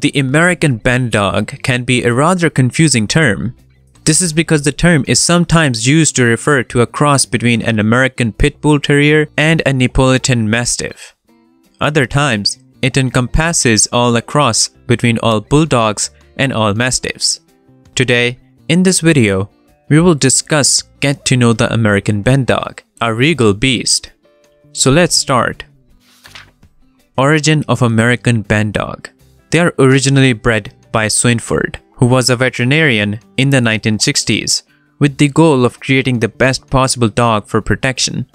The American Bandogge can be a rather confusing term. This is because the term is sometimes used to refer to a cross between an American Pit Bull Terrier and a Neapolitan Mastiff. Other times, it encompasses all a cross between all bulldogs and all mastiffs. Today, in this video, we will discuss get to know the American Bandogge, a regal beast. So let's start. Origin of American Bandogge. They are originally bred by Swinford, who was a veterinarian in the 1960s, with the goal of creating the best possible dog for protection.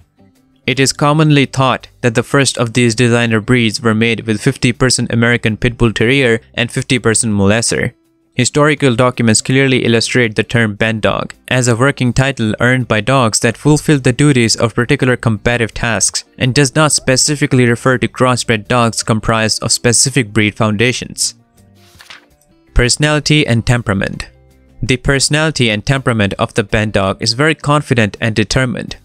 It is commonly thought that the first of these designer breeds were made with 50% American Pit Bull Terrier and 50% Molosser. Historical documents clearly illustrate the term Bandogge as a working title earned by dogs that fulfill the duties of particular combative tasks and does not specifically refer to crossbred dogs comprised of specific breed foundations. Personality and temperament. The personality and temperament of the Bandogge is very confident and determined.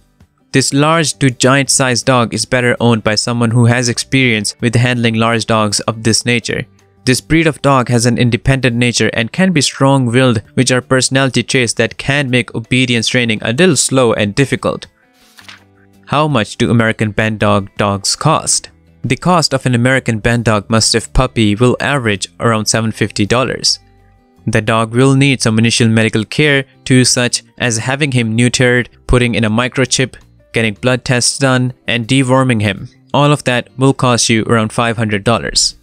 This large to giant sized dog is better owned by someone who has experience with handling large dogs of this nature. This breed of dog has an independent nature and can be strong-willed, which are personality traits that can make obedience training a little slow and difficult. How much do American Bandogge dogs cost? The cost of an American Bandogge Mastiff puppy will average around $750. The dog will need some initial medical care to such as having him neutered, putting in a microchip, getting blood tests done, and deworming him. All of that will cost you around $500.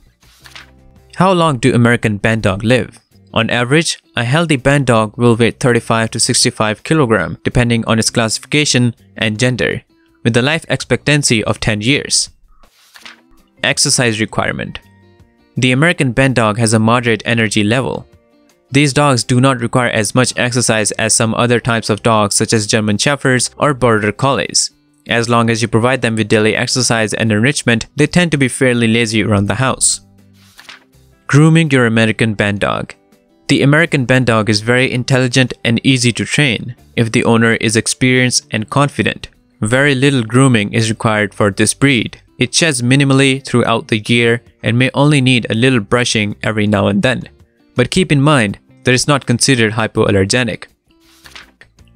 How long do American Bandogge live? On average, a healthy Bandogge will weigh 35 to 65 kg depending on its classification and gender, with a life expectancy of 10 years. Exercise requirement The American Bandogge has a moderate energy level. These dogs do not require as much exercise as some other types of dogs such as German Shepherds or Border Collies. As long as you provide them with daily exercise and enrichment, they tend to be fairly lazy around the house. Grooming your American Bandogge The American Bandogge is very intelligent and easy to train if the owner is experienced and confident. Very little grooming is required for this breed. It sheds minimally throughout the year and may only need a little brushing every now and then. But keep in mind that it's not considered hypoallergenic.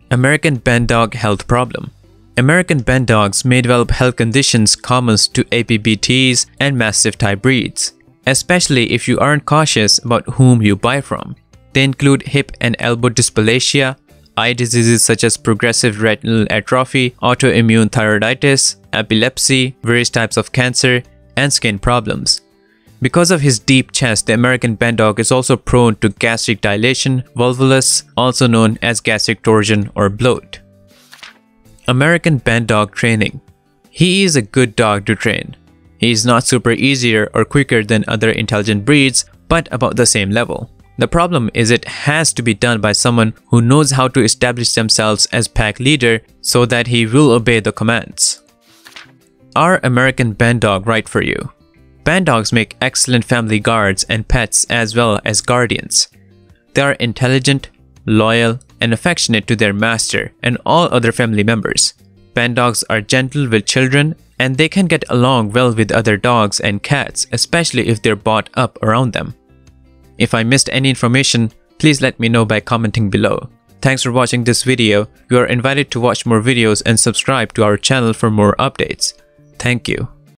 American Bandogge Health Problem American Bandogges may develop health conditions common to APBTs and Mastiff type breeds, especially if you aren't cautious about whom you buy from. They include hip and elbow dysplasia, eye diseases such as progressive retinal atrophy, autoimmune thyroiditis, epilepsy, various types of cancer, and skin problems. Because of his deep chest, the American Bandogge is also prone to gastric dilation, volvulus, also known as gastric torsion or bloat. American Bandogge Training He is a good dog to train. He is not super easier or quicker than other intelligent breeds, but about the same level. The problem is it has to be done by someone who knows how to establish themselves as pack leader so that he will obey the commands. Our American band Dog right for you? Band dogs make excellent family guards and pets as well as guardians. They are intelligent, loyal, and affectionate to their master and all other family members. Band dogs are gentle with children and they can get along well with other dogs and cats, especially if they're brought up around them. If I missed any information, please let me know by commenting below. Thanks for watching this video. You are invited to watch more videos and subscribe to our channel for more updates. Thank you.